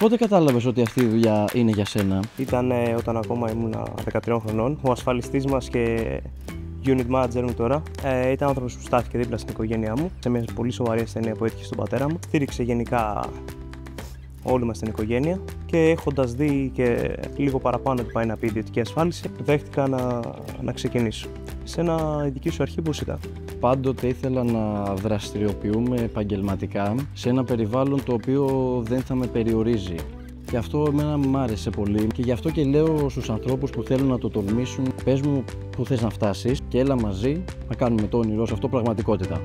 Πότε κατάλαβες ότι αυτή η δουλειά είναι για σένα; Ήταν ε, όταν ακόμα ήμουν 13 χρονών. Ο ασφαλιστής μας και unit manager μου τώρα ε, ήταν άνθρωπος που στάθηκε δίπλα στην οικογένειά μου σε μια πολύ σοβαρή ασθένεια που έτυχε στον πατέρα μου. Στήριξε γενικά όλη μας την οικογένεια και έχοντας δει και λίγο παραπάνω ότι πάει να πει ιδιωτική ασφάλιση, δέχτηκα να, να ξεκινήσω. Σε ένα η δική σου αρχή πώς ήταν; Πάντοτε ήθελα να δραστηριοποιούμε επαγγελματικά σε ένα περιβάλλον το οποίο δεν θα με περιορίζει. Και αυτό εμένα μου άρεσε πολύ και γι' αυτό και λέω στους ανθρώπους που θέλουν να το τολμήσουν πες μου που θες να φτάσεις και έλα μαζί να κάνουμε το όνειρό σε αυτό πραγματικότητα.